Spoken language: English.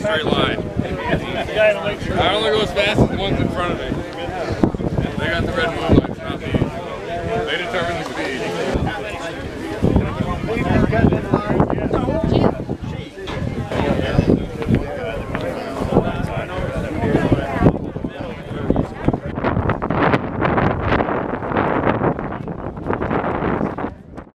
Straight line. I only go as fast as the ones in front of me. They got the red moonlights,